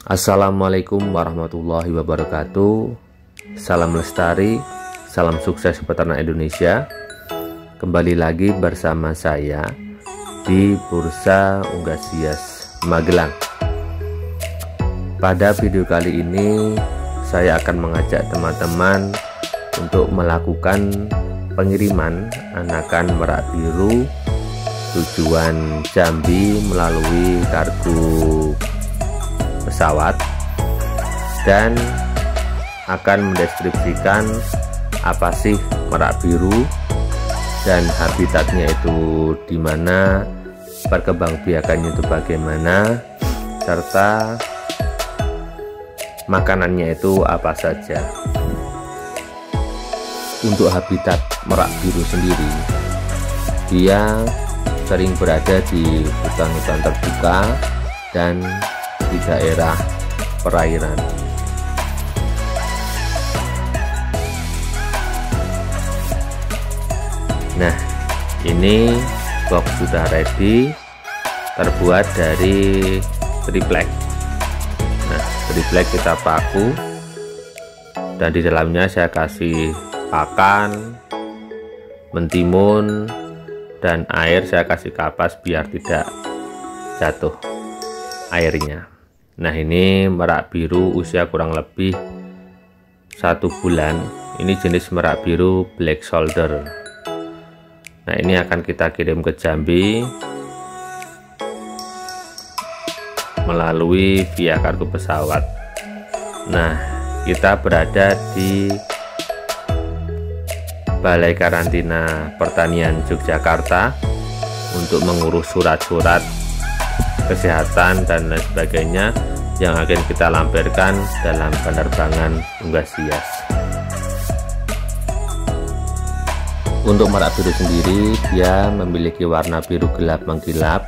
Assalamualaikum warahmatullahi wabarakatuh. Salam lestari Salam sukses peternak Indonesia. Kembali lagi bersama saya Di Bursa Unggasias Magelang. Pada video kali ini Saya akan mengajak teman-teman Untuk melakukan pengiriman anakan merak biru tujuan Jambi melalui kargo pesawat dan akan mendeskripsikan apa sih merak biru dan habitatnya itu di mana perkembangbiakannya itu bagaimana serta makanannya itu apa saja. Untuk habitat merak biru sendiri dia sering berada di hutan-hutan terbuka dan di daerah perairan. Nah, ini box sudah ready terbuat dari triplek. Nah, triplek kita paku dan di dalamnya saya kasih pakan, mentimun, dan air saya kasih kapas biar tidak jatuh airnya nah ini merak biru usia kurang lebih satu bulan. Ini jenis merak biru black shoulder. Nah ini akan kita kirim ke Jambi melalui via kargo pesawat. Nah kita berada di Balai Karantina Pertanian Yogyakarta untuk mengurus surat-surat kesehatan dan lain sebagainya yang akan kita lampirkan dalam penerbangan Unggasias. Untuk merak biru sendiri, dia memiliki warna biru gelap mengkilap.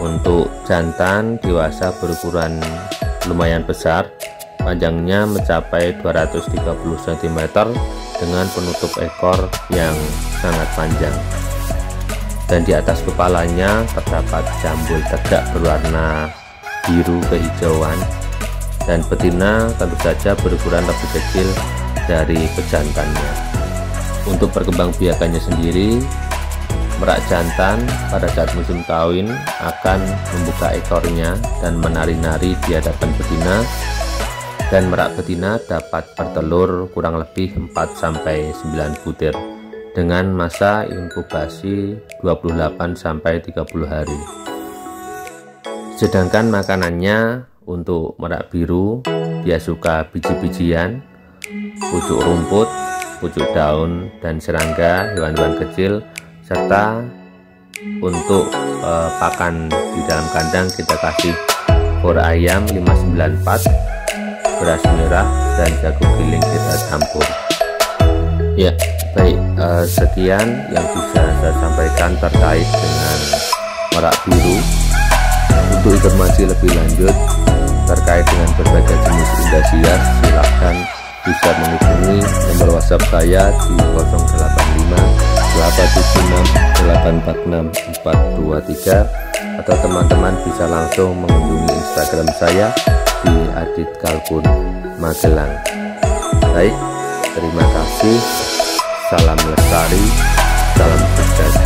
Untuk jantan dewasa berukuran lumayan besar, panjangnya mencapai 230 cm dengan penutup ekor yang sangat panjang dan di atas kepalanya terdapat jambul tegak berwarna biru kehijauan. Dan betina tentu saja berukuran lebih kecil dari pejantannya. Untuk perkembangbiakannya sendiri merak jantan pada saat musim kawin akan membuka ekornya dan menari-nari di hadapan betina. Dan merak betina dapat bertelur kurang lebih 4-9 butir dengan masa inkubasi 28-30 hari. Sedangkan makanannya untuk merak biru dia suka biji-bijian pucuk rumput pucuk daun dan serangga hewan-hewan kecil serta untuk eh, pakan di dalam kandang kita kasih for ayam 594 beras merah dan jagung giling kita campur. Ya baik uh, sekian yang bisa saya sampaikan terkait dengan merak biru. Untuk informasi lebih lanjut terkait dengan berbagai jenis indasias silahkan bisa menghubungi nomor whatsapp saya di 085 876 846 423 atau teman-teman bisa langsung mengunjungi instagram saya di Adit Kalkun Magelang. Baik terima kasih salam lestari salam sukses